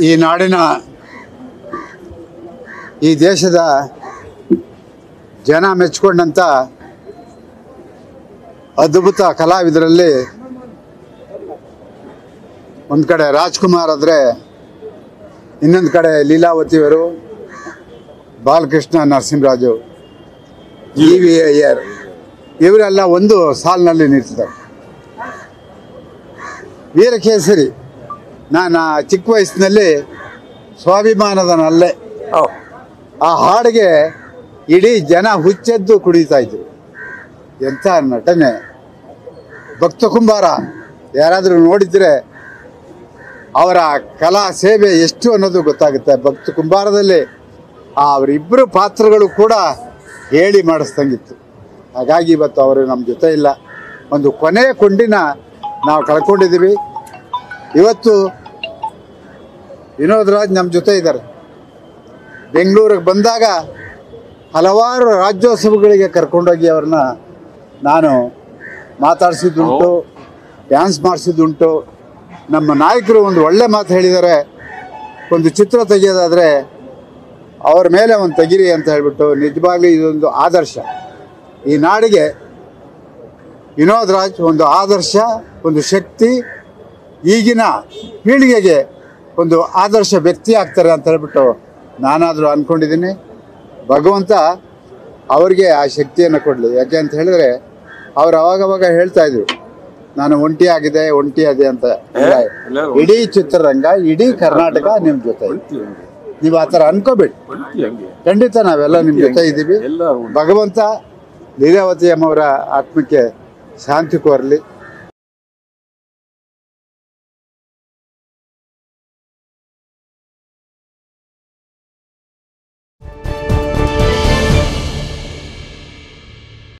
ಈ ನಾಡಿನ ಈ ದೇಶದ ಜನ ಮೆಚ್ಕೊಂಡಂಥ ಅದ್ಭುತ ಕಲಾವಿದರಲ್ಲಿ ಒಂದು ಕಡೆ ರಾಜ್ಕುಮಾರ್ ಆದರೆ ಇನ್ನೊಂದು ಕಡೆ ಲೀಲಾವತಿಯವರು ಬಾಲಕೃಷ್ಣ ನರಸಿಂಹರಾಜು ಇ ವಿ ಅಯ್ಯರ್ ಇವರೆಲ್ಲ ಒಂದು ಸಾಲಿನಲ್ಲಿ ನಿಂತಿದ್ದಾರೆ. ವೀರಕೇಸರಿ ನಾನು ಚಿಕ್ಕ ವಯಸ್ಸಿನಲ್ಲಿ ಸ್ವಾಭಿಮಾನದ ನಲ್ಲೆ. ಆ ಹಾಡಿಗೆ ಇಡೀ ಜನ ಹುಚ್ಚೆದ್ದು ಕುಡಿತಾ ಇದ್ರು. ಎಂಥ ನಟನೆ. ಭಕ್ತ ಕುಂಬಾರ ಯಾರಾದರೂ ನೋಡಿದರೆ ಅವರ ಕಲಾ ಸೇವೆ ಎಷ್ಟು ಅನ್ನೋದು ಗೊತ್ತಾಗುತ್ತೆ. ಭಕ್ತ ಕುಂಬಾರದಲ್ಲಿ ಆ ಅವರಿಬ್ಬರು ಪಾತ್ರಗಳು ಕೂಡ ಹೇಳಿ ಮಾಡಿಸ್ದಂಗಿತ್ತು. ಹಾಗಾಗಿ ಇವತ್ತು ಅವರು ನಮ್ಮ ಜೊತೆ ಇಲ್ಲ. ಒಂದು ಕೊನೆಯ ಕೊಂಡಿನ ನಾವು ಕಳ್ಕೊಂಡಿದ್ದೀವಿ. ಇವತ್ತು ವಿನೋದ್ ರಾಜ್ ನಮ್ಮ ಜೊತೆ ಇದ್ದಾರೆ ಬೆಂಗಳೂರಿಗೆ ಬಂದಾಗ ಹಲವಾರು ರಾಜ್ಯೋತ್ಸವಗಳಿಗೆ ಕರ್ಕೊಂಡೋಗಿ ಅವ್ರನ್ನ ನಾನು ಮಾತಾಡಿಸಿದ್ದುಂಟು ಡ್ಯಾನ್ಸ್ ಮಾಡಿಸಿದ್ದುಂಟು. ನಮ್ಮ ನಾಯಕರು ಒಂದು ಒಳ್ಳೆ ಮಾತು ಹೇಳಿದ್ದಾರೆ. ಒಂದು ಚಿತ್ರ ತೆಗೆಯೋದಾದರೆ ಅವ್ರ ಮೇಲೆ ಒಂದು ತೆಗಿರಿ ಅಂತ ಹೇಳಿಬಿಟ್ಟು ನಿಜವಾಗ್ಲೂ ಇದೊಂದು ಆದರ್ಶ. ಈ ನಾಡಿಗೆ ವಿನೋದ್ ರಾಜ್ ಒಂದು ಆದರ್ಶ, ಒಂದು ಶಕ್ತಿ, ಈಗಿನ ಪೀಳಿಗೆಗೆ ಒಂದು ಆದರ್ಶ ವ್ಯಕ್ತಿ ಆಗ್ತಾರೆ ಅಂತ ಹೇಳ್ಬಿಟ್ಟು ನಾನಾದರೂ ಅಂದ್ಕೊಂಡಿದ್ದೀನಿ ಭಗವಂತ ಅವರಿಗೆ ಆ ಶಕ್ತಿಯನ್ನು ಕೊಡಲಿ. ಯಾಕೆ ಅಂತ ಹೇಳಿದ್ರೆ ಅವ್ರು ಅವಾಗವಾಗ ಹೇಳ್ತಾ ಇದ್ರು ನಾನು ಒಂಟಿ ಆಗಿದೆ ಒಂಟಿ ಅದೇ ಅಂತ. ಇಡೀ ಚಿತ್ರರಂಗ ಇಡೀ ಕರ್ನಾಟಕ ನಿಮ್ಮ ಜೊತೆ. ನೀವು ಆ ಥರ ಅನ್ಕೋಬೇಡಿ. ಖಂಡಿತ ನಾವೆಲ್ಲ ನಿಮ್ಮ ಜೊತೆ ಇದ್ದೀವಿ. ಭಗವಂತ ಲೀಲಾವತಿ ಅಮ್ಮವರ ಆತ್ಮಕ್ಕೆ ಶಾಂತಿ ಕೋರಲಿ.